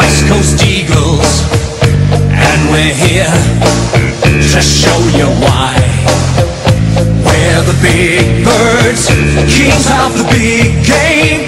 West Coast eagles, and we're here to show you why. We're the big birds, kings of the big game.